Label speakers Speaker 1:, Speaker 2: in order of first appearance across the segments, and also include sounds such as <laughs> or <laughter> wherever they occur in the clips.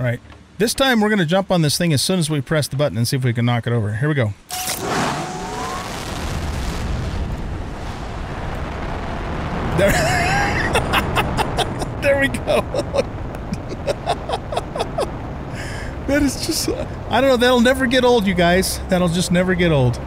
Speaker 1: All right. This time we're going to jump on this thing as soon as we press the button and see if we can knock it over. Here we go. There, <laughs> there we go. <laughs> that is just, I don't know, that'll never get old, you guys. That'll just never get old.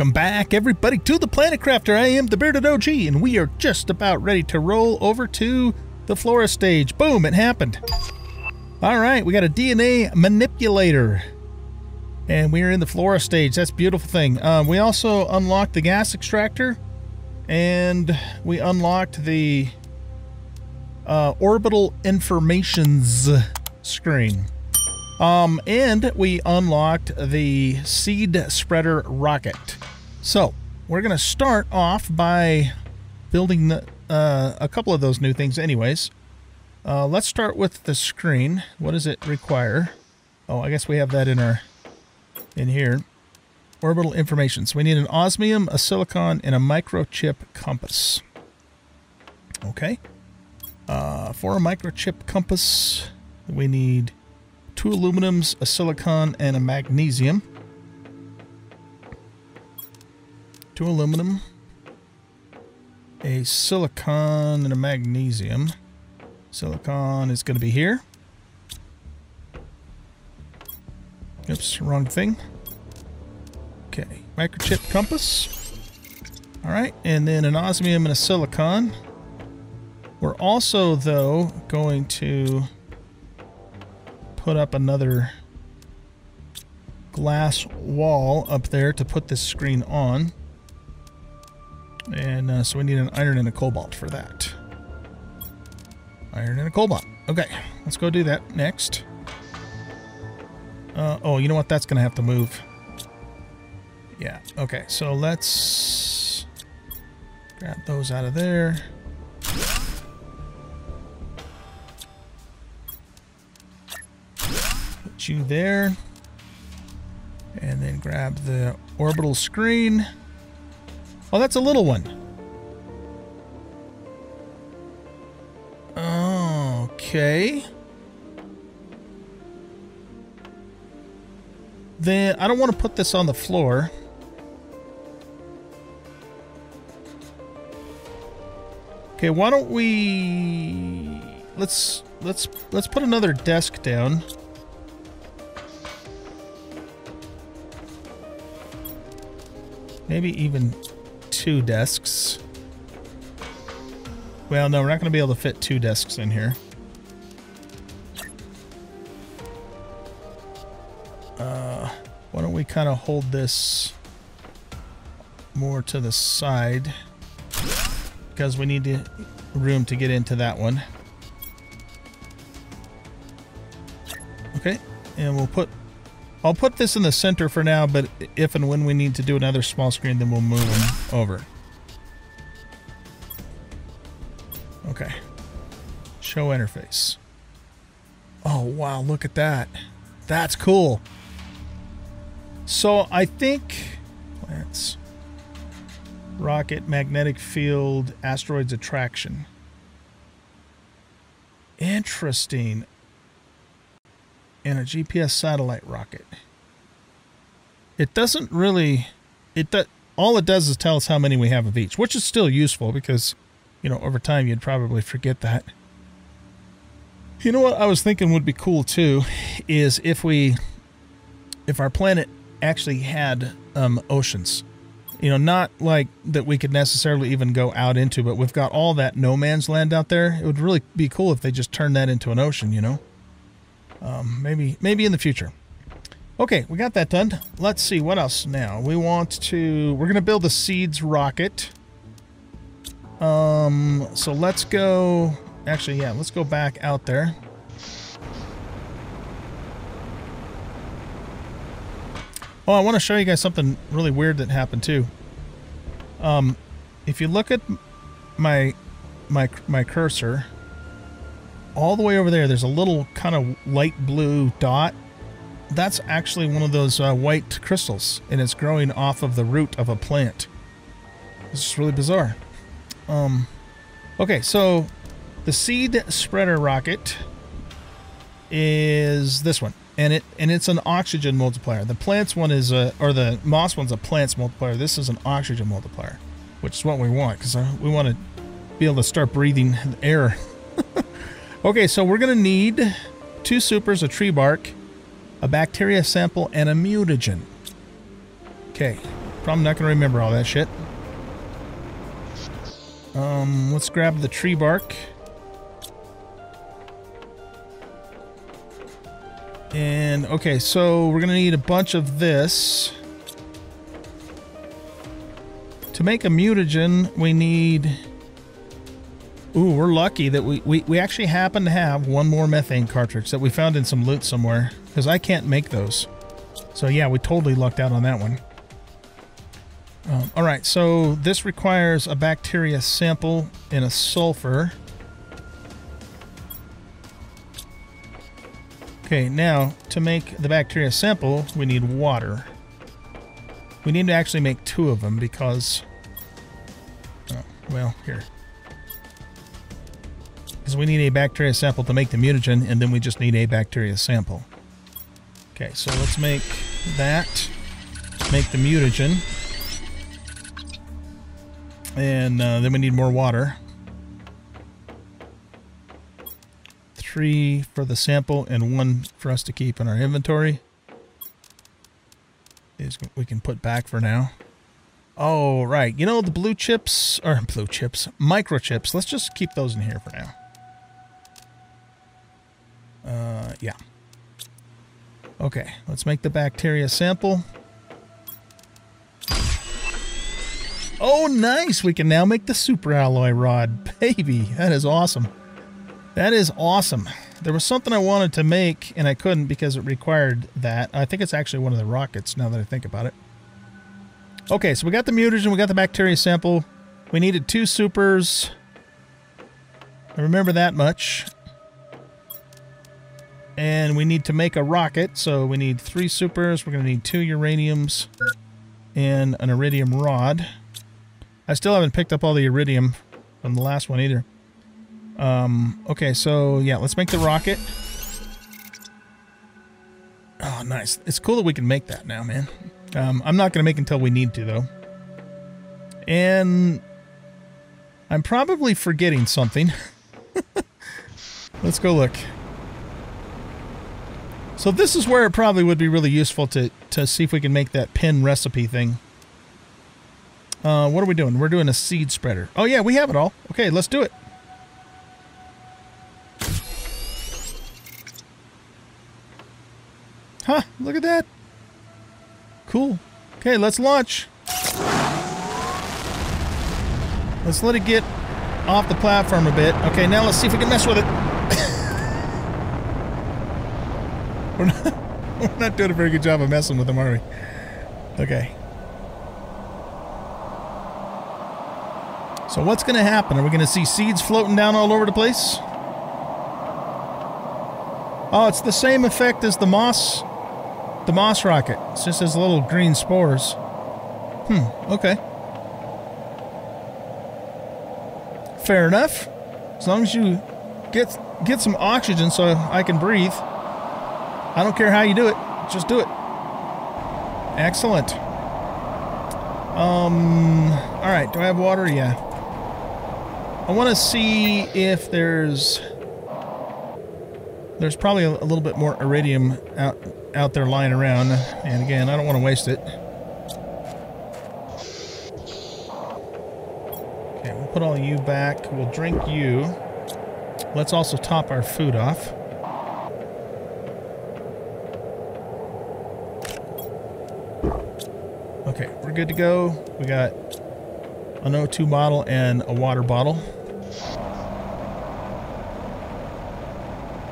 Speaker 1: Welcome back, everybody, to the Planet Crafter. I am the Bearded OG, and we are just about ready to roll over to the Flora stage. Boom, it happened. All right, we got a DNA manipulator, and we are in the Flora stage. That's beautiful thing. Um, we also unlocked the gas extractor, and we unlocked the uh, orbital informations screen. Um, and we unlocked the seed spreader rocket. So we're going to start off by building the, uh, a couple of those new things anyways. Uh, let's start with the screen. What does it require? Oh, I guess we have that in our, in here. Orbital information. So we need an osmium, a silicon, and a microchip compass. Okay. Uh, for a microchip compass, we need two aluminums, a silicon, and a magnesium. Two aluminum, a silicon, and a magnesium. Silicon is going to be here. Oops, wrong thing. Okay, microchip compass. All right, and then an osmium and a silicon. We're also, though, going to put up another glass wall up there to put this screen on. And uh, so we need an iron and a cobalt for that. Iron and a cobalt. Okay, let's go do that next. Uh, oh, you know what? That's going to have to move. Yeah, okay. So let's grab those out of there. You there. And then grab the orbital screen. Oh, that's a little one. Okay. Then I don't want to put this on the floor. Okay, why don't we let's let's let's put another desk down. Maybe even two desks. Well, no, we're not going to be able to fit two desks in here. Uh, why don't we kind of hold this more to the side because we need to, room to get into that one. Okay, and we'll put I'll put this in the center for now, but if and when we need to do another small screen, then we'll move them over. Okay. Show interface. Oh, wow, look at that. That's cool. So I think... Plants. Rocket, magnetic field, asteroids attraction. Interesting and a GPS satellite rocket. It doesn't really, it does, all it does is tell us how many we have of each, which is still useful because, you know, over time you'd probably forget that. You know what I was thinking would be cool too, is if we, if our planet actually had um, oceans. You know, not like that we could necessarily even go out into, but we've got all that no man's land out there. It would really be cool if they just turned that into an ocean, you know? Um, maybe, maybe in the future. Okay, we got that done. Let's see, what else now? We want to... We're to build a seeds rocket. Um, so let's go... Actually, yeah, let's go back out there. Oh, I want to show you guys something really weird that happened too. Um, if you look at my my my cursor, all the way over there, there's a little kind of light blue dot. that's actually one of those uh, white crystals, and it's growing off of the root of a plant. This is really bizarre. Um, okay, so the seed spreader rocket is this one, and it and it's an oxygen multiplier. The plants one is a, or the moss one's a plants multiplier. This is an oxygen multiplier, which is what we want because uh, we want to be able to start breathing air. <laughs> okay, so we're gonna need two supers, a tree bark, a bacteria sample, and a mutagen. Okay, probably not gonna remember all that shit. Um, let's grab the tree bark. And, okay, so we're going to need a bunch of this. To make a mutagen, we need... Ooh, we're lucky that we, we, we actually happen to have one more methane cartridge that we found in some loot somewhere. Because I can't make those. So yeah, we totally lucked out on that one. Um, all right, so this requires a bacteria sample and a sulfur. Okay, now to make the bacteria sample, we need water. We need to actually make two of them because, oh, well, here. We need a bacteria sample to make the mutagen, and then we just need a bacteria sample. Okay, so let's make that, make the mutagen. And uh, then we need more water. three for the sample and one for us to keep in our inventory. Is we can put back for now. Oh, right. You know the blue chips, or blue chips, microchips. Let's just keep those in here for now. Uh, yeah. Okay, let's make the bacteria sample. Oh, nice! We can now make the super alloy rod. <laughs> Baby, that is awesome. That is awesome. There was something I wanted to make, and I couldn't because it required that. I think it's actually one of the rockets, now that I think about it. Okay, so we got the mutagen, we got the bacteria sample. We needed two supers. I remember that much. And we need to make a rocket, so we need three supers. We're going to need two uraniums and an iridium rod. I still haven't picked up all the iridium from the last one either. Um, okay, so yeah, let's make the rocket. Oh, nice. It's cool that we can make that now, man. Um, I'm not going to make until we need to, though. And I'm probably forgetting something. <laughs> let's go look. So this is where it probably would be really useful to, to see if we can make that pin recipe thing. Uh, what are we doing? We're doing a seed spreader. Oh, yeah, we have it all. Okay, let's do it. Huh, look at that. Cool. Okay, let's launch. Let's let it get off the platform a bit. Okay, now let's see if we can mess with it. <coughs> we're, not, <laughs> we're not doing a very good job of messing with them, are we? Okay. So what's going to happen? Are we going to see seeds floating down all over the place? Oh, it's the same effect as the moss the moss rocket. It's just as little green spores. Hmm, okay. Fair enough. As long as you get get some oxygen so I can breathe. I don't care how you do it. Just do it. Excellent. Um, all right, do I have water? Yeah. I want to see if there's there's probably a, a little bit more iridium out out there lying around. And again, I don't want to waste it. Okay, we'll put all you back. We'll drink you. Let's also top our food off. Okay, we're good to go. We got an O2 bottle and a water bottle.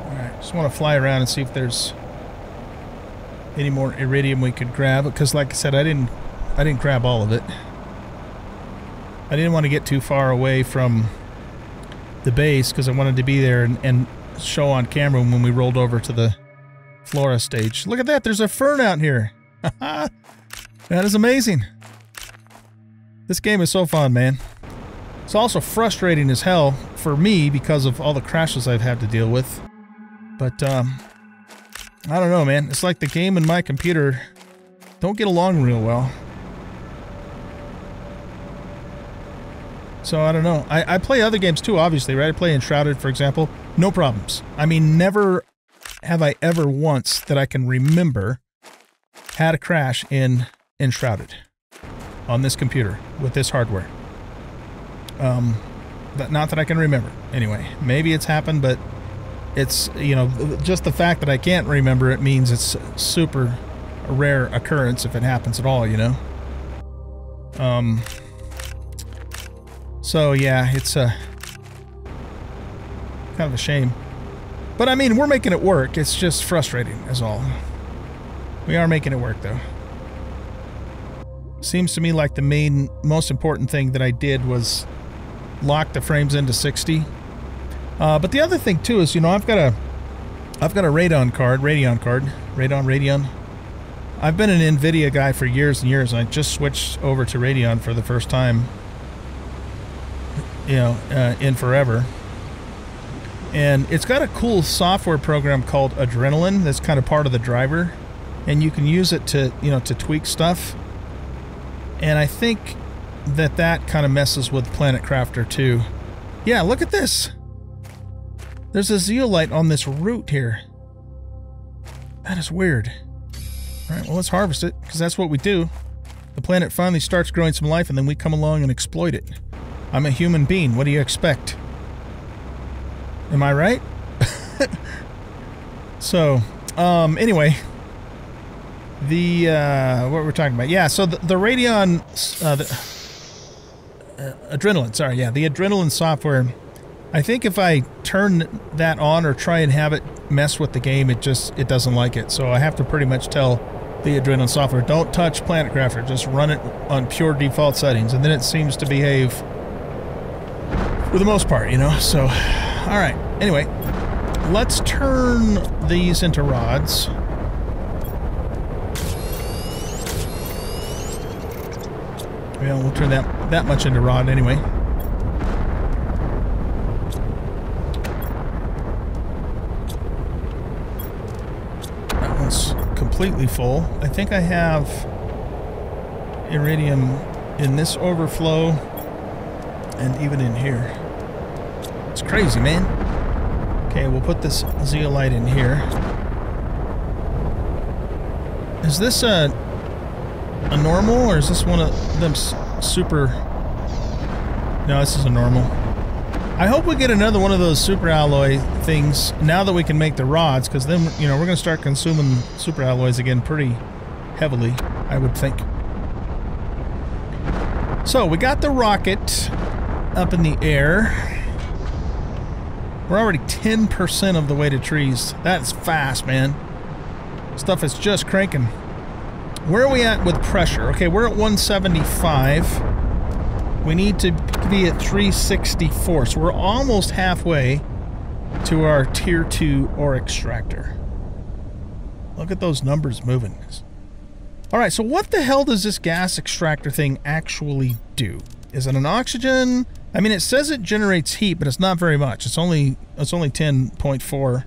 Speaker 1: Alright, just want to fly around and see if there's any more iridium we could grab because like I said I didn't I didn't grab all of it I didn't want to get too far away from the base because I wanted to be there and, and, show on camera when we rolled over to the Flora stage. Look at that. There's a fern out here. <laughs> that is amazing. This game is so fun, man. It's also frustrating as hell for me because of all the crashes I've had to deal with. But, um, I don't know, man. It's like the game and my computer don't get along real well. So I don't know. I, I play other games too, obviously, right? I play Enshrouded, for example. No problems. I mean, never have I ever once that I can remember had a crash in Enshrouded on this computer with this hardware. Um, but not that I can remember. Anyway, maybe it's happened, but it's, you know, just the fact that I can't remember it means it's super rare occurrence if it happens at all, you know? Um, so yeah, it's a, kind of a shame. But I mean, we're making it work. It's just frustrating, as all. We are making it work, though. Seems to me like the main, most important thing that I did was lock the frames into 60. Uh, but the other thing too is, you know, I've got a, I've got a Radeon card, Radeon card, Radeon, Radeon. I've been an NVIDIA guy for years and years, and I just switched over to Radeon for the first time, you know, uh, in forever. And it's got a cool software program called Adrenalin that's kind of part of the driver, and you can use it to, you know, to tweak stuff. And I think that that kind of messes with Planet Crafter too. Yeah, look at this. There's a zeolite on this root here. That is weird. All right, well, let's harvest it, because that's what we do. The planet finally starts growing some life, and then we come along and exploit it. I'm a human being. What do you expect? Am I right? <laughs> so, um, anyway, the, uh, what we're talking about. Yeah, so the, the Radeon, uh, the, uh, Adrenalin, sorry, yeah, the Adrenalin software. I think if I turn that on or try and have it mess with the game, it just, it doesn't like it. So I have to pretty much tell the Adrenalin software, don't touch Planet Crafter, just run it on pure default settings. And then it seems to behave for the most part, you know? So, all right. Anyway, let's turn these into rods. Well, we'll turn that, that much into rod anyway. That one's completely full. I think I have iridium in this overflow and even in here. It's crazy, man. Okay, we'll put this zeolite in here. Is this a a normal, or is this one of them super... No, this is a normal. I hope we get another one of those super alloy things now that we can make the rods, because then, you know, we're going to start consuming super alloys again pretty heavily, I would think. So, we got the rocket up in the air. We're already 10% of the way to trees. That's fast, man. Stuff is just cranking. Where are we at with pressure? Okay, we're at 175. We need to be at 364. So we're almost halfway to our tier 2 ore extractor. Look at those numbers moving. All right, so what the hell does this gas extractor thing actually do? Is it an oxygen? I mean, it says it generates heat, but it's not very much. It's only it's only 10.4,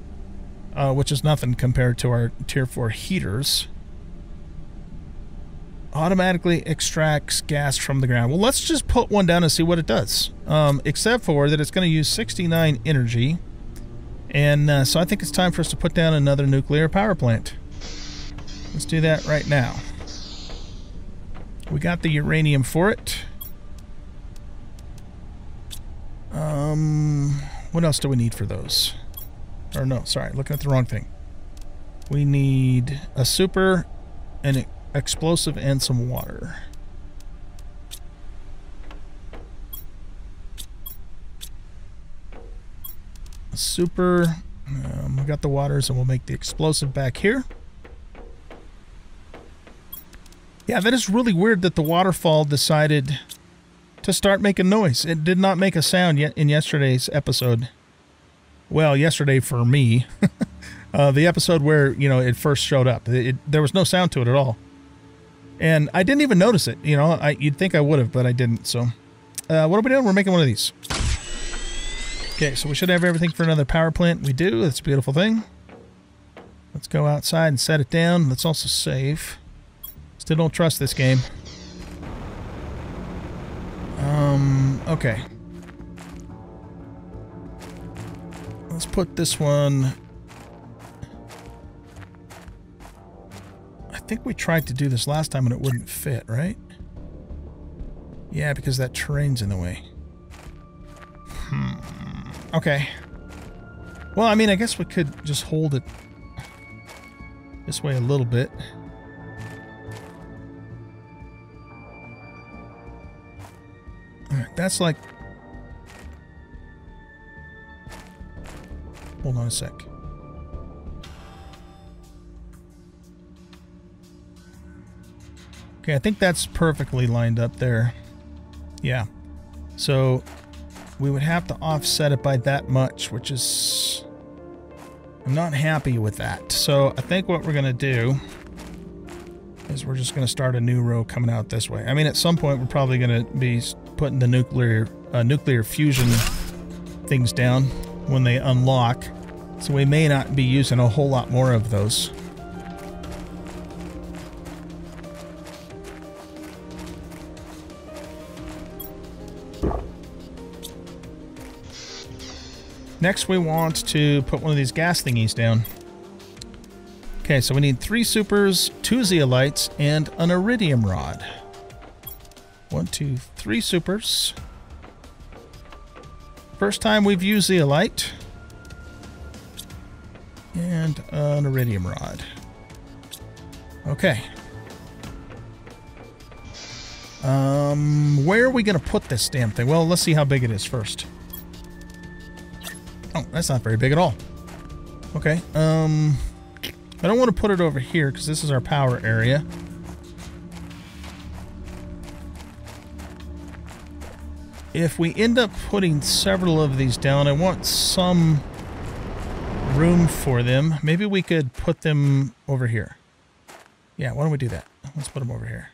Speaker 1: uh, which is nothing compared to our tier 4 heaters automatically extracts gas from the ground. Well, let's just put one down and see what it does. Um, except for that it's going to use 69 energy. And uh, so I think it's time for us to put down another nuclear power plant. Let's do that right now. We got the uranium for it. Um, what else do we need for those? Or no, sorry, looking at the wrong thing. We need a super and it explosive and some water. Super. Um, we got the waters and we'll make the explosive back here. Yeah, that is really weird that the waterfall decided to start making noise. It did not make a sound yet in yesterday's episode. Well, yesterday for me. <laughs> uh, the episode where you know it first showed up. It, it, there was no sound to it at all, and I didn't even notice it. You know, I, you'd think I would have, but I didn't. So, uh, what are we doing? We're making one of these. Okay, so we should have everything for another power plant. We do. That's a beautiful thing. Let's go outside and set it down. Let's also save. Still don't trust this game. Um, okay. Let's put this one... think we tried to do this last time and it wouldn't fit, right? Yeah, because that terrain's in the way. Hmm. Okay. Well, I mean, I guess we could just hold it this way a little bit. that's like... Hold on a sec. Okay, I think that's perfectly lined up there. Yeah. So we would have to offset it by that much, which is... I'm not happy with that. So I think what we're going to do is we're just going to start a new row coming out this way. I mean, at some point, we're probably going to be putting the nuclear uh, nuclear fusion things down when they unlock. So we may not be using a whole lot more of those. Next, we want to put one of these gas thingies down. Okay, so we need three supers, two zeolites, and an iridium rod. One, two, three supers. First time we've used zeolite. And an iridium rod. Okay. Um, where are we going to put this damn thing? Well, let's see how big it is first. That's not very big at all. Okay, um... I don't want to put it over here because this is our power area. If we end up putting several of these down, I want some room for them. Maybe we could put them over here. Yeah, why don't we do that? Let's put them over here.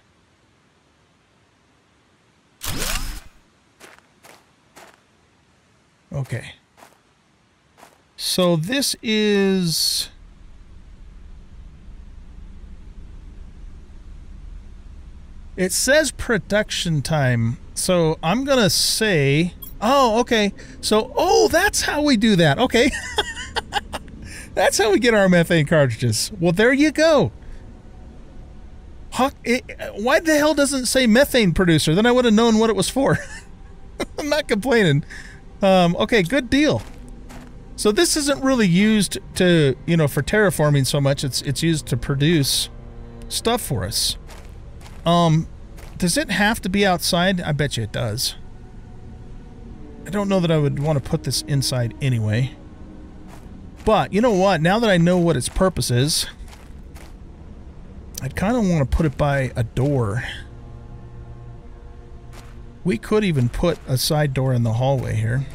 Speaker 1: Okay. So this is... It says production time. So I'm going to say... Oh, okay. So, oh, that's how we do that. Okay. <laughs> that's how we get our methane cartridges. Well, there you go. It, why the hell doesn't say methane producer? Then I would have known what it was for. <laughs> I'm not complaining. Um, okay, good deal. So this isn't really used to, you know, for terraforming so much. It's it's used to produce stuff for us. Um, does it have to be outside? I bet you it does. I don't know that I would want to put this inside anyway. But, you know what? Now that I know what its purpose is, I'd kind of want to put it by a door. We could even put a side door in the hallway here.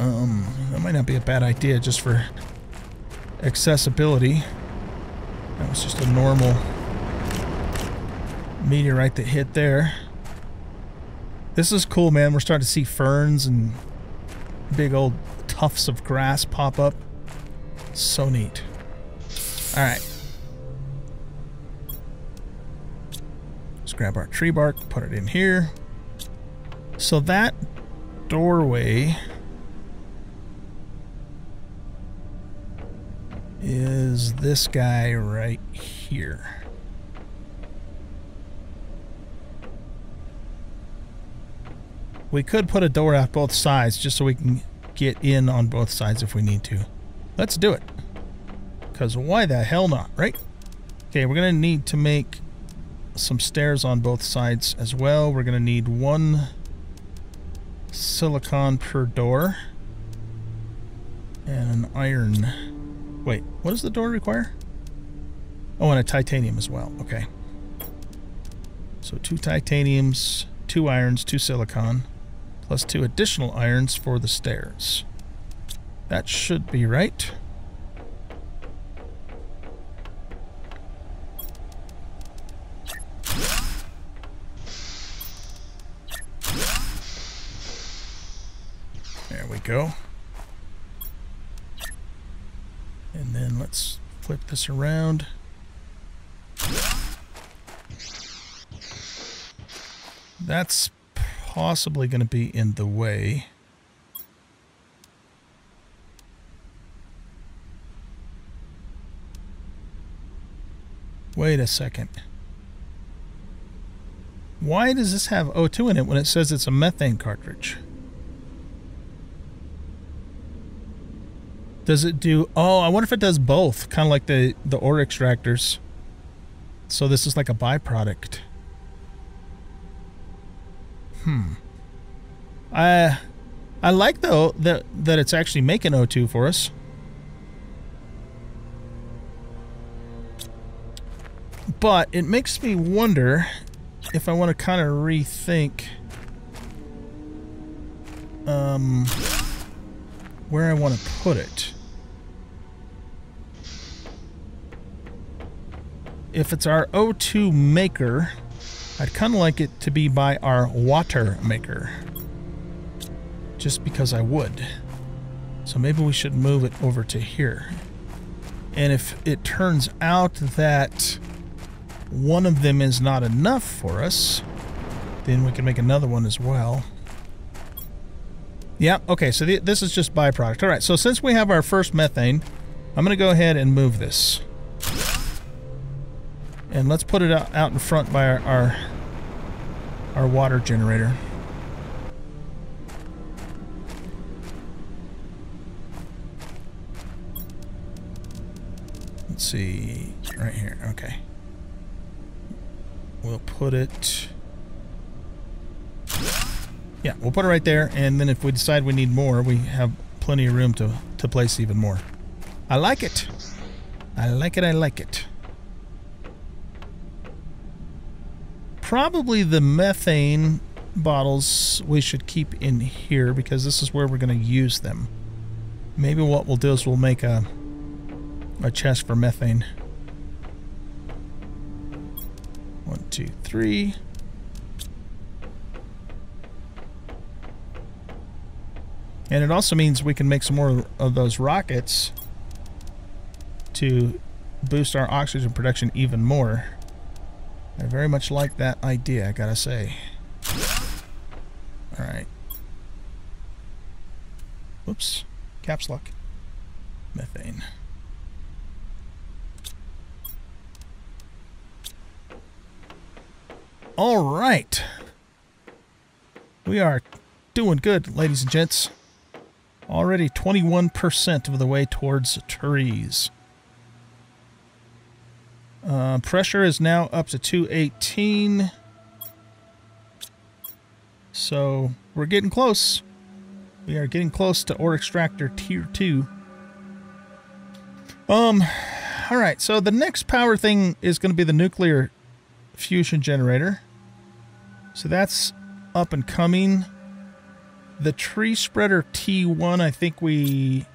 Speaker 1: Um, that might not be a bad idea just for accessibility. That was just a normal meteorite that hit there. This is cool, man. We're starting to see ferns and big old tufts of grass pop up. So neat. All right. Let's grab our tree bark, put it in here. So that doorway is this guy right here. We could put a door out both sides just so we can get in on both sides if we need to. Let's do it. Because why the hell not, right? Okay, we're going to need to make some stairs on both sides as well. We're going to need one silicon per door and an iron Wait, what does the door require? Oh, and a titanium as well. Okay. So two titaniums, two irons, two silicon, plus two additional irons for the stairs. That should be right. There we go. And then let's flip this around. That's possibly going to be in the way. Wait a second. Why does this have O2 in it when it says it's a methane cartridge? Does it do... Oh, I wonder if it does both. Kind of like the, the ore extractors. So this is like a byproduct. Hmm. I I like though that that it's actually making O2 for us. But it makes me wonder if I want to kind of rethink um where I want to put it. If it's our O2 maker, I'd kind of like it to be by our water maker. Just because I would. So maybe we should move it over to here. And if it turns out that one of them is not enough for us, then we can make another one as well. Yeah, okay, so th this is just byproduct. All right, so since we have our first methane, I'm going to go ahead and move this. And let's put it out, out in front by our, our, our water generator. Let's see, right here, okay. We'll put it... Yeah, we'll put it right there, and then if we decide we need more, we have plenty of room to, to place even more. I like it. I like it, I like it. probably the methane bottles we should keep in here because this is where we're going to use them. Maybe what we'll do is we'll make a, a chest for methane. One, two, three. And it also means we can make some more of those rockets to boost our oxygen production even more. I very much like that idea, I gotta say. Alright. Whoops. Caps lock. Methane. Alright. We are doing good, ladies and gents. Already 21% of the way towards trees. Uh, pressure is now up to 218. So we're getting close. We are getting close to ore extractor tier 2. Um, all right, so the next power thing is going to be the nuclear fusion generator. So that's up and coming. The tree spreader T1, I think we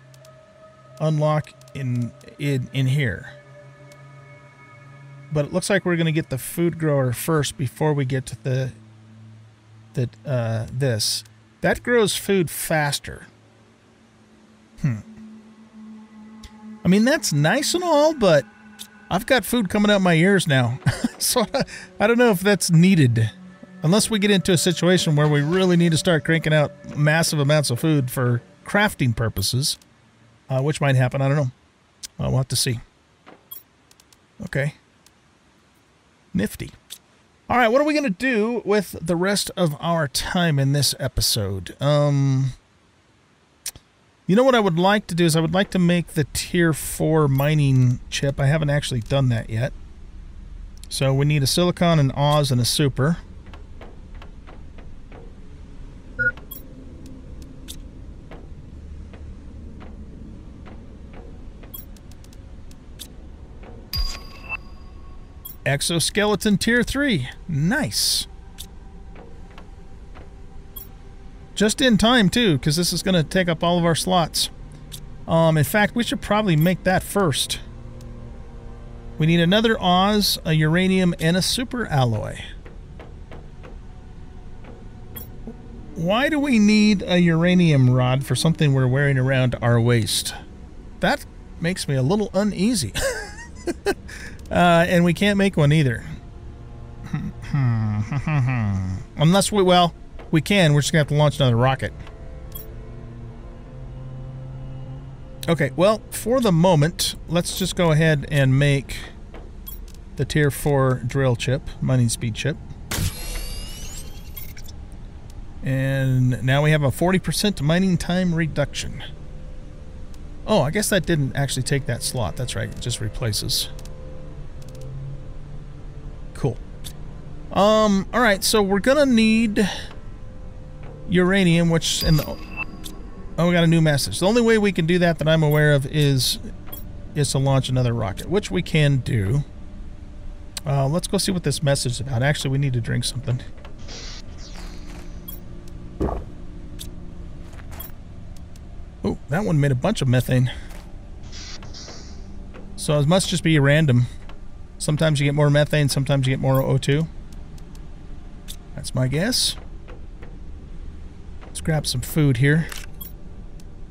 Speaker 1: unlock in in in here but it looks like we're going to get the food grower first before we get to the the uh, this. That grows food faster. Hmm. I mean, that's nice and all, but I've got food coming out my ears now. <laughs> so I don't know if that's needed. Unless we get into a situation where we really need to start cranking out massive amounts of food for crafting purposes, uh, which might happen. I don't know. Uh, we'll have to see. Okay. Nifty. All right, what are we going to do with the rest of our time in this episode? Um, you know what I would like to do is I would like to make the tier 4 mining chip. I haven't actually done that yet. So we need a silicon, an Oz, and a super. Exoskeleton Tier 3. Nice. Just in time, too, because this is going to take up all of our slots. Um, in fact, we should probably make that first. We need another Oz, a uranium, and a super alloy. Why do we need a uranium rod for something we're wearing around our waist? That makes me a little uneasy. <laughs> uh, and we can't make one either. <laughs> Unless we, well, we can. We're just going to have to launch another rocket. Okay, well, for the moment, let's just go ahead and make the tier 4 drill chip, mining speed chip. And now we have a 40% mining time reduction. Oh, I guess that didn't actually take that slot. That's right. It just replaces. Um, all right, so we're to need uranium, which in the... Oh, we got a new message. The only way we can do that that I'm aware of is is to launch another rocket, which we can do. Uh, let's go see what this message is about. Actually, we need to drink something. Oh, that one made a bunch of methane. So it must just be random. Sometimes you get more methane, sometimes you get more O2. That's my guess. Let's grab some food here.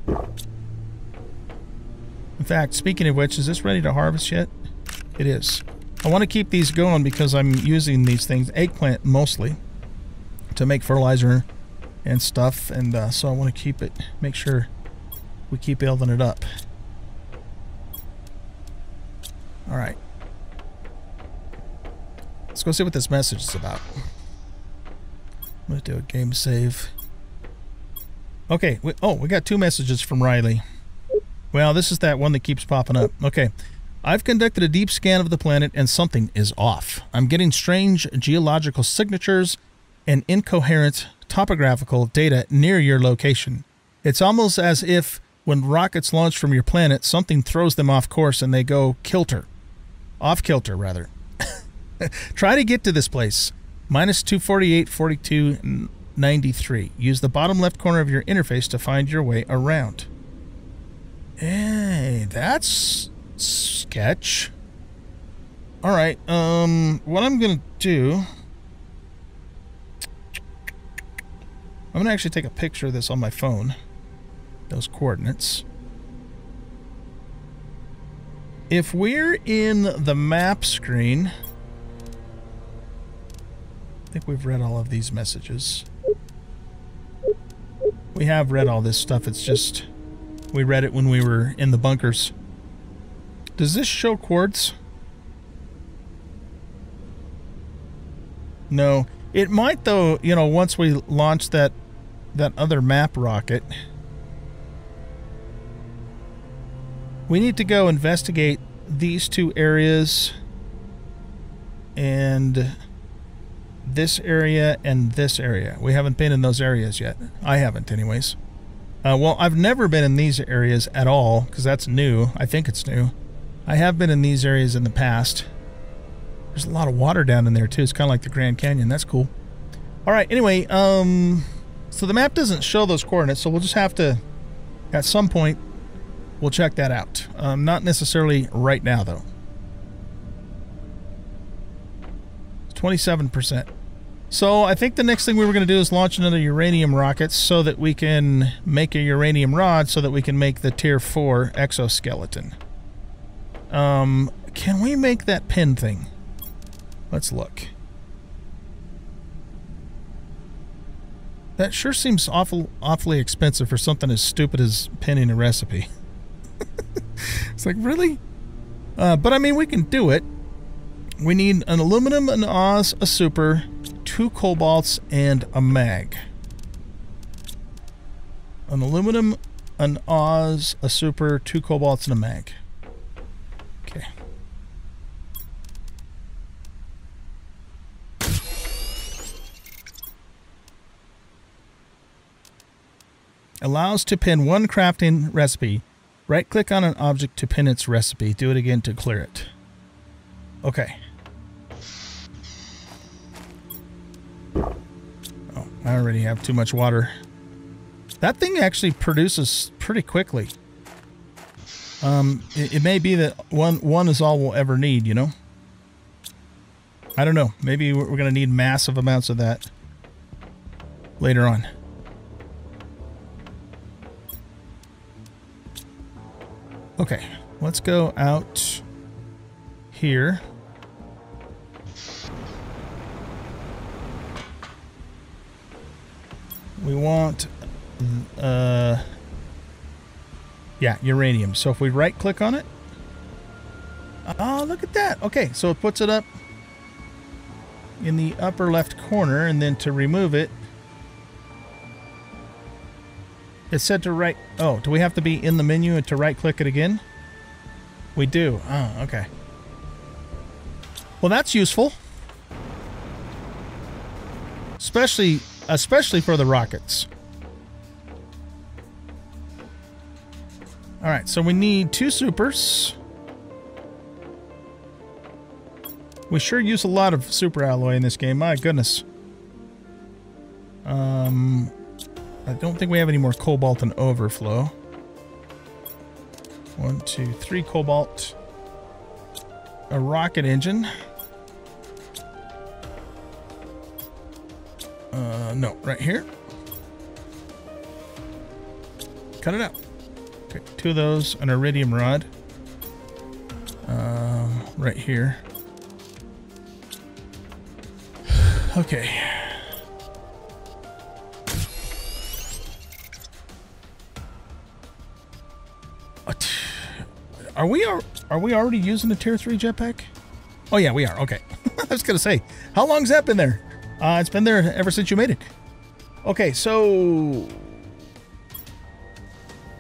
Speaker 1: In fact, speaking of which, is this ready to harvest yet? It is. I want to keep these going because I'm using these things, eggplant mostly, to make fertilizer and stuff. And uh, so I want to keep it, make sure we keep building it up. All right. Let's go see what this message is about. To do a game save. Okay. We, oh, we got two messages from Riley. Well, this is that one that keeps popping up. Okay. I've conducted a deep scan of the planet and something is off. I'm getting strange geological signatures and incoherent topographical data near your location. It's almost as if when rockets launch from your planet, something throws them off course and they go kilter. Off kilter, rather. <laughs> Try to get to this place. Minus 248, 42, 93. Use the bottom left corner of your interface to find your way around. Hey, that's sketch. All right, um, what I'm going to do... I'm going to actually take a picture of this on my phone those coordinates. If we're in the map screen, think we've read all of these messages. We have read all this stuff, it's just we read it when we were in the bunkers. Does this show quartz? No. It might though, you know, once we launch that that other map rocket. We need to go investigate these two areas and this area and this area. We haven't been in those areas yet. I haven't, anyways. Uh, well, I've never been in these areas at all because that's new. I think it's new. I have been in these areas in the past. There's a lot of water down in there too. It's kind of like the Grand Canyon. That's cool. All right. Anyway, um, so the map doesn't show those coordinates, so we'll just have to, at some point, we'll check that out. Um, not necessarily right now, though. 27%. So I think the next thing we were going to do is launch another uranium rocket so that we can make a uranium rod so that we can make the tier 4 exoskeleton. Um, can we make that pin thing? Let's look. That sure seems awful, awfully expensive for something as stupid as pinning a recipe. <laughs> it's like, really? Uh, but I mean, we can do it. We need an aluminum, an Oz, a super, two cobalts, and a mag. An aluminum, an Oz, a super, two cobalts, and a mag. Okay. Allows to pin one crafting recipe Right click on an object to pin its recipe. Do it again to clear it. Okay. I already have too much water. That thing actually produces pretty quickly. Um, it, it may be that one one is all we'll ever need, you know? I don't know. Maybe we're, we're going to need massive amounts of that later on. Okay, let's go out here. Want, uh, yeah, uranium. So if we right click on it, oh, look at that. Okay, so it puts it up in the upper left corner, and then to remove it, it said to right. Oh, do we have to be in the menu and to right click it again? We do. Oh, okay. Well, that's useful. Especially, especially for the rockets. All right, so we need two supers. We sure use a lot of super alloy in this game. My goodness. Um, I don't think we have any more cobalt and overflow. One, two, three cobalt. A rocket engine. No, right here. Cut it out. Okay, two of those, an iridium rod. Uh, right here. <sighs> Okay. Are we are are we already using a tier three jetpack? Oh yeah, we are. Okay. <laughs> I was gonna say, how long's that been there? Uh, it's been there ever since you made it. Okay, so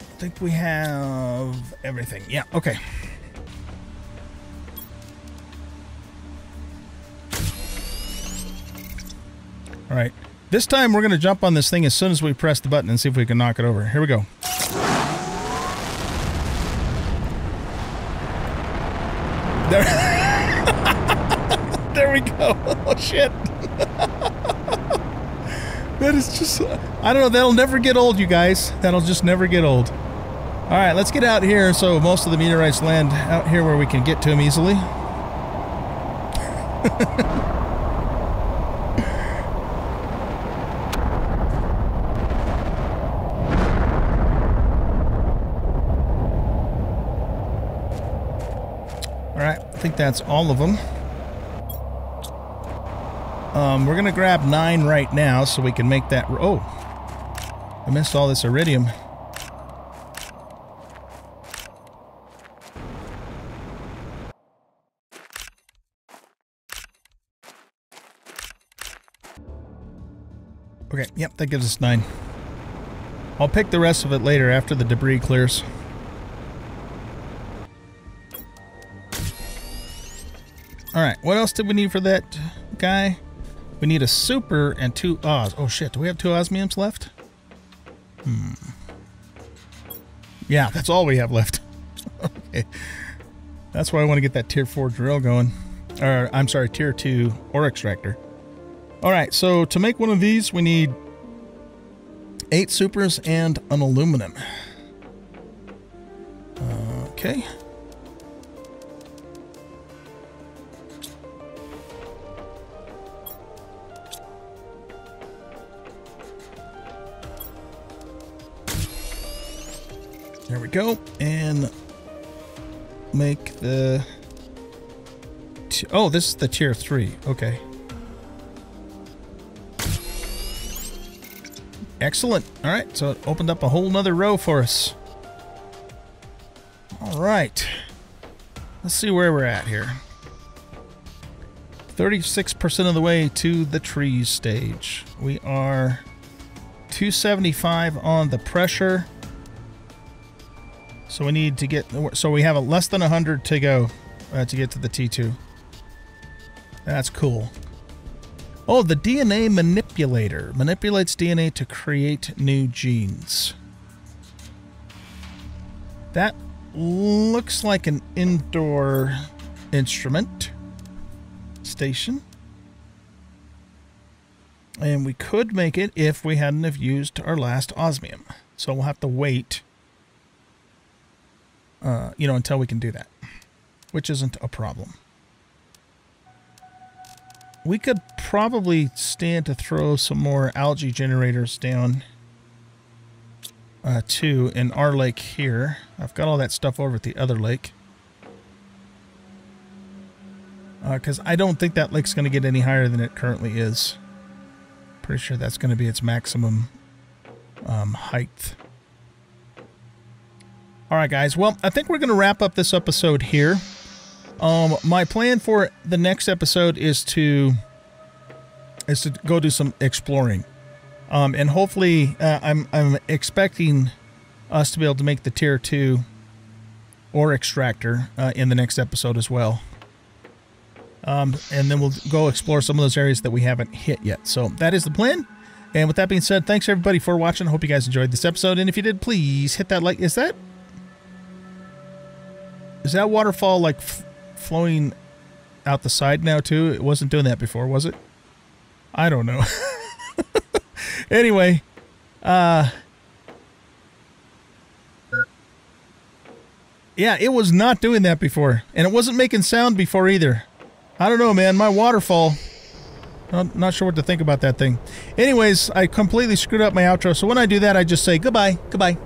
Speaker 1: I think we have everything. Yeah. Okay. All right. This time we're going to jump on this thing as soon as we press the button and see if we can knock it over. Here we go. There, <laughs> there we go. <laughs> Oh, shit. <laughs> that is just... I don't know. That'll never get old, you guys. That'll just never get old. All right, let's get out here so most of the meteorites land out here where we can get to them easily. <laughs> All right, I think that's all of them. Um, we're going to grab nine right now so we can make that... Oh! I missed all this iridium. Okay, yep, that gives us nine. I'll pick the rest of it later after the debris clears. Alright, what else did we need for that guy? We need a super and two Oz. Oh shit, do we have two osmiums left? Hmm. Yeah, that's all we have left. <laughs> okay. That's why I want to get that tier 4 drill going. Or, I'm sorry, tier 2 ore extractor. Alright, so to make one of these, we need eight supers and an aluminum. Okay. There we go. And make the... Oh, this is the tier 3. Okay. Excellent. All right, so it opened up a whole nother row for us. All right. Let's see where we're at here. 36% of the way to the trees stage. We are 275 on the pressure. So we need to get, so we have a less than 100 to go uh, to get to the T2. That's cool. Oh, the DNA manipulator manipulates DNA to create new genes. That looks like an indoor instrument station. And we could make it if we hadn't have used our last osmium. So we'll have to wait uh, you know, until we can do that, which isn't a problem. We could probably stand to throw some more algae generators down uh, too in our lake here. I've got all that stuff over at the other lake. Because uh, I don't think that lake's going to get any higher than it currently is. Pretty sure that's going to be its maximum um, height. All right, guys. Well, I think we're going to wrap up this episode here. Um, my plan for the next episode is to is to go do some exploring, um, and hopefully, uh, I'm I'm expecting us to be able to make the tier two ore extractor uh, in the next episode as well. Um, and then we'll go explore some of those areas that we haven't hit yet. So that is the plan. And with that being said, thanks everybody for watching. I hope you guys enjoyed this episode. And if you did, please hit that like. Is that is that waterfall like flowing out the side now too? It wasn't doing that before, was it? I don't know. <laughs> anyway, uh Yeah, it was not doing that before. And it wasn't making sound before either. I don't know, man. My waterfall. I'm not sure what to think about that thing. Anyways, I completely screwed up my outro. So when I do that, I just say goodbye. Goodbye.